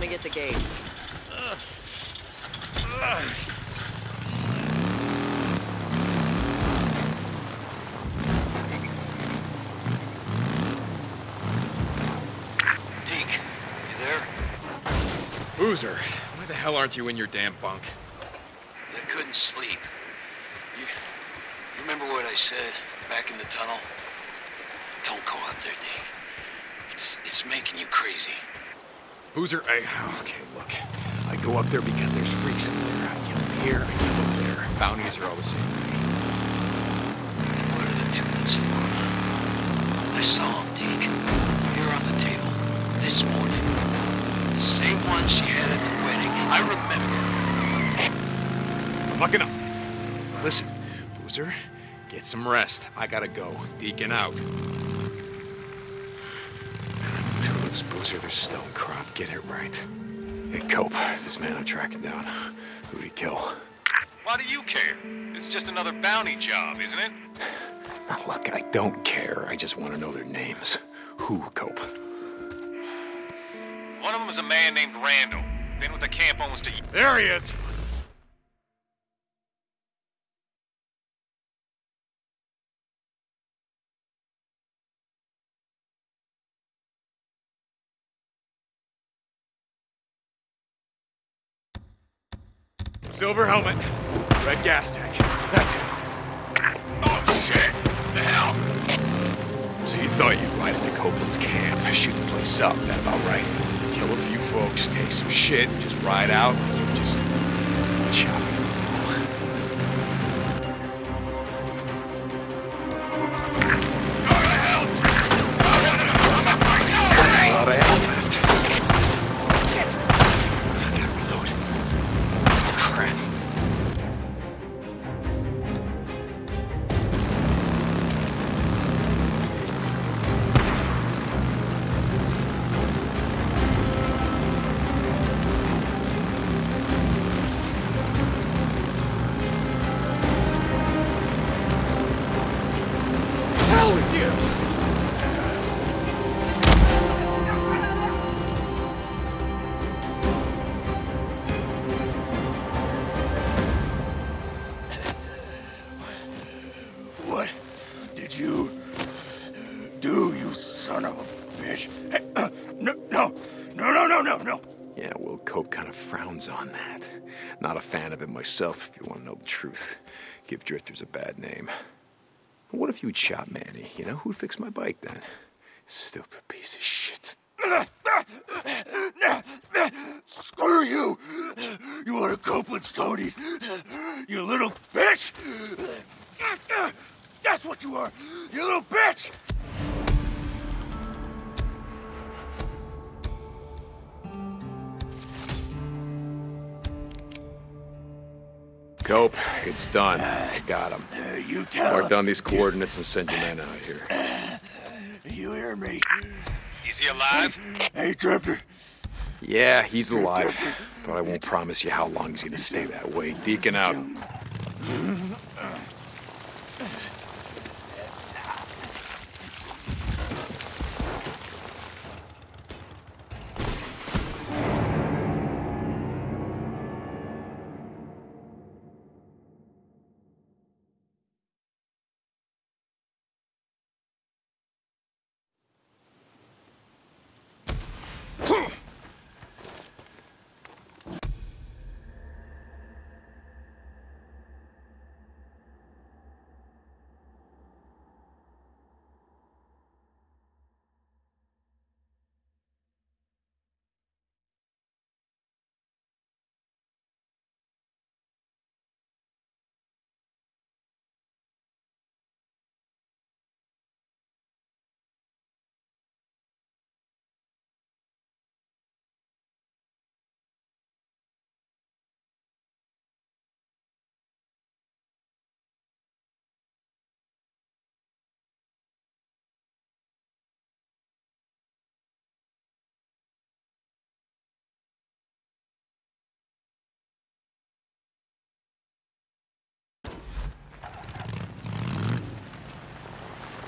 to get the gate. Deke, you there? Boozer, why the hell aren't you in your damn bunk? I couldn't sleep. You, you remember what I said back in the tunnel? Don't go up there, Deke. It's it's making you crazy. Boozer, I... Okay, look. I go up there because there's freaks in there. I kill them here, I kill them there. Bounties are all the same to me. And what are the tulips for? I saw him, Deke. Here on the table. This morning. The same one she had at the wedding. I remember. I'm looking up. Listen, Boozer, get some rest. I gotta go. Deacon out. Tulips, Boozer, there's stone crop. Get it right. Hey, Cope, this man I'm tracking down. Who'd he kill? Why do you care? It's just another bounty job, isn't it? Now, look, I don't care. I just want to know their names. Who, Cope? One of them is a man named Randall. Been with the camp almost a year. There he is. Silver helmet, red gas tank. That's it. Oh, shit! The hell? So you thought you'd ride into Copeland's camp, shoot the place up, that about right? Kill a few folks, take some shit, just ride out, and you just chop no, no, no. Yeah, well, Cope kind of frowns on that. Not a fan of it myself, if you want to know the truth. Give drifters a bad name. What if you'd shot Manny? You know, who'd fix my bike then? Stupid piece of shit. Screw you! You want to Copeland's toadies? You little bitch! That's what you are! You little bitch! Cope, it's done. Got him. Uh, you tell Mark him. down these coordinates and send your men out here. You hear me? Is he alive? Hey, Drifter. Yeah, he's alive, but I won't promise you how long he's gonna stay that way. Deacon out.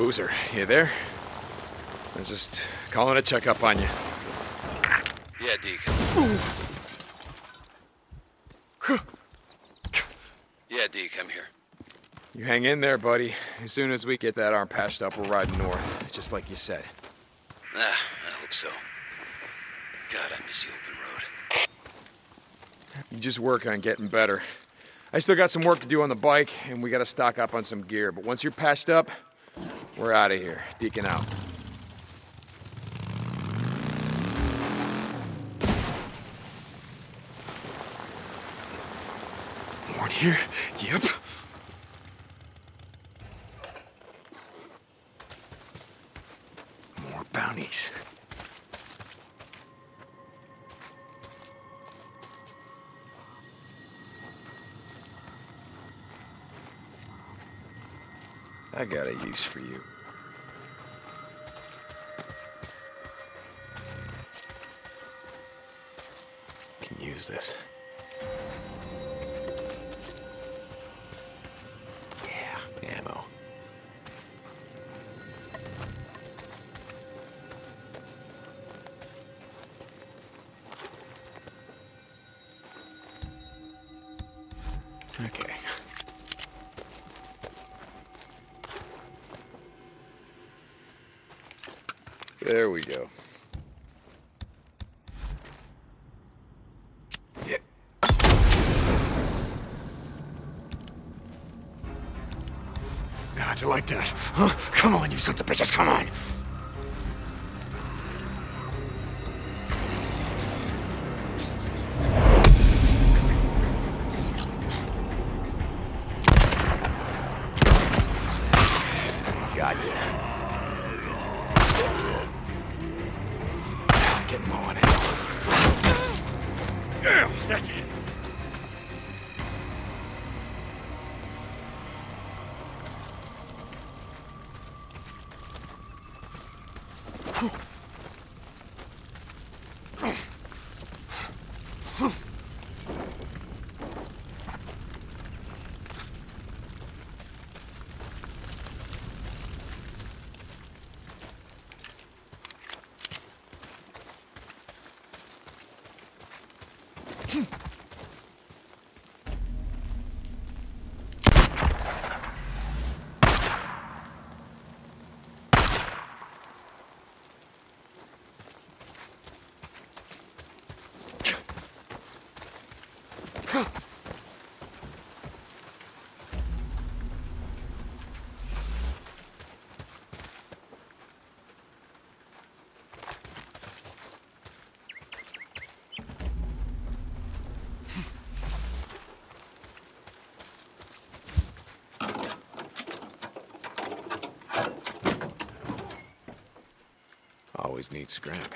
Boozer, you there? I was just calling to check up on you. Yeah, Yeah, Deacon. yeah, Deke, I'm here. You hang in there, buddy. As soon as we get that arm patched up, we're riding north, just like you said. Ah, I hope so. God, I miss the open road. You just work on getting better. I still got some work to do on the bike, and we gotta stock up on some gear. But once you're patched up, we're out of here. Deacon out. In here? Yep. I got a use for you. Can use this. There we go. Yeah. How'd you like that? Huh? Come on, you sons of bitches, come on! Always need scrap.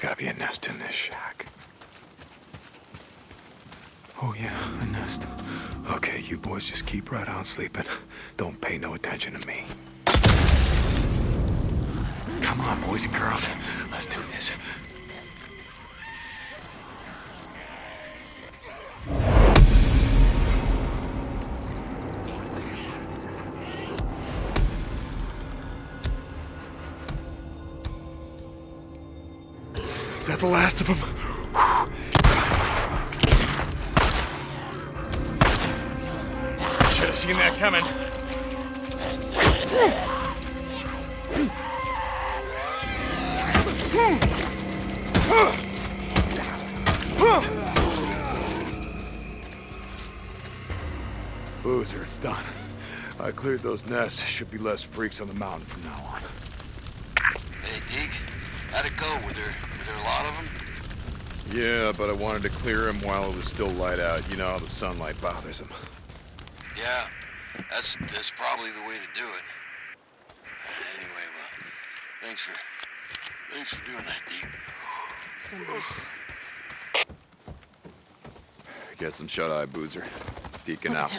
There's gotta be a nest in this shack. Oh, yeah, a nest. Okay, you boys just keep right on sleeping. Don't pay no attention to me. Come on, boys and girls. Let's do this. That the last of them? Should have seen that coming. Boozer, it's done. I cleared those nests. Should be less freaks on the mountain from now on. Hey, Deke, how'd it go? Were there, were there a lot of them? Yeah, but I wanted to clear him while it was still light out. You know how the sunlight bothers him. Yeah, that's that's probably the way to do it. Anyway, well, thanks for thanks for doing that, Deke. Get some shut-eye, Boozer. Deacon out.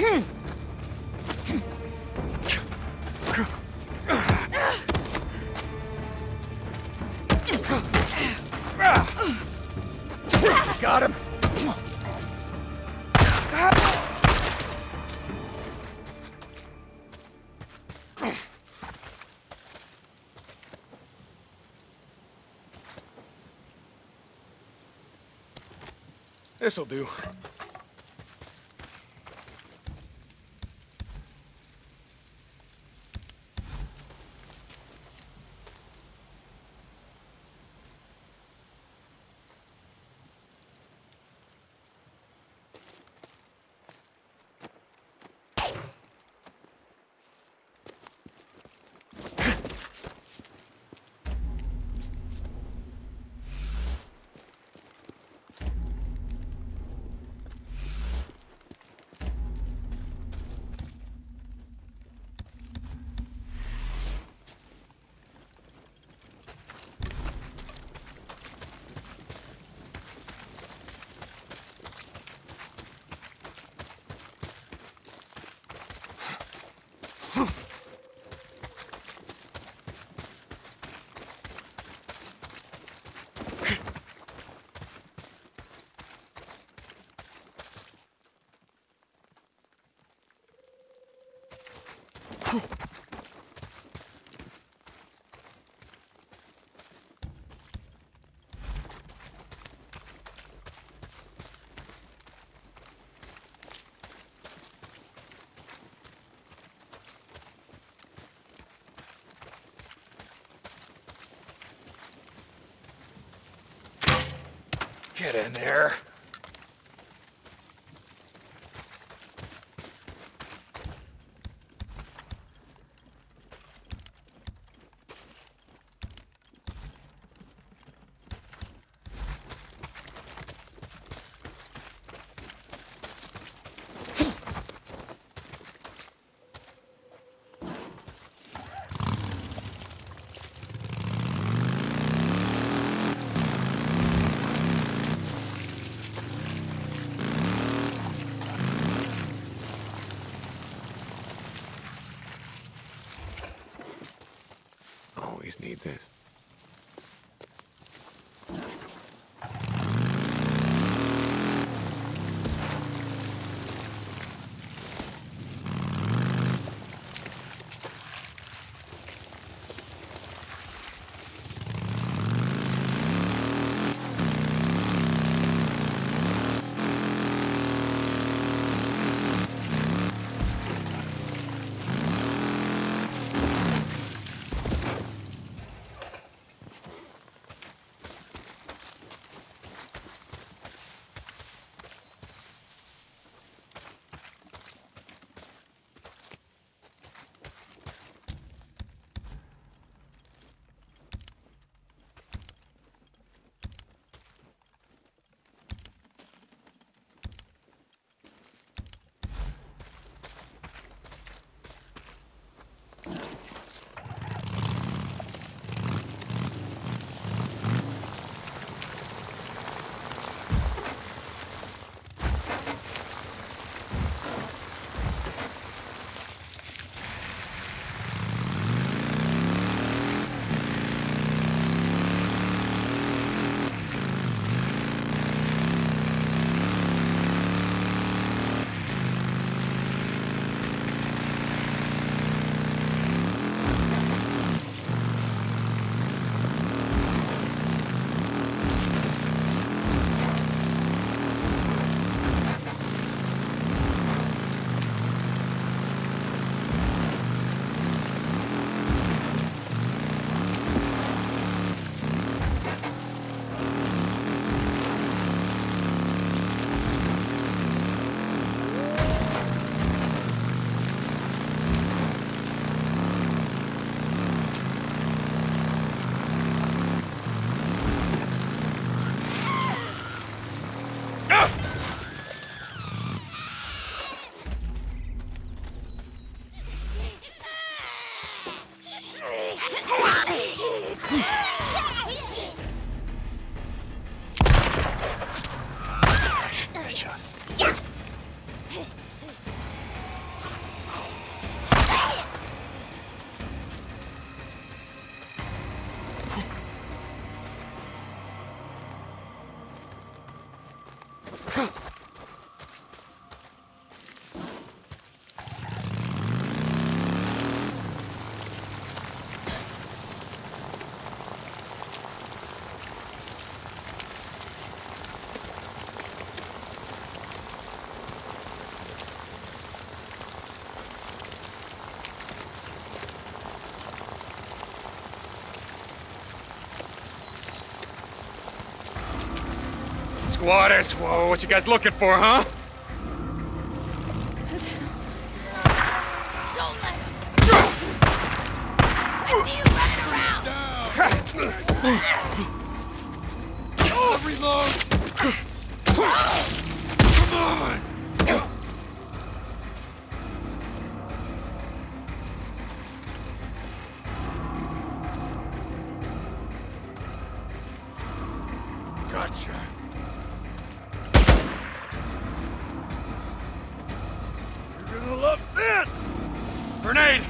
Got This'll do. Get in there. Yeah! Squatters, whoa, what you guys looking for, huh? Don't Grenade!